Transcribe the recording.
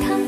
他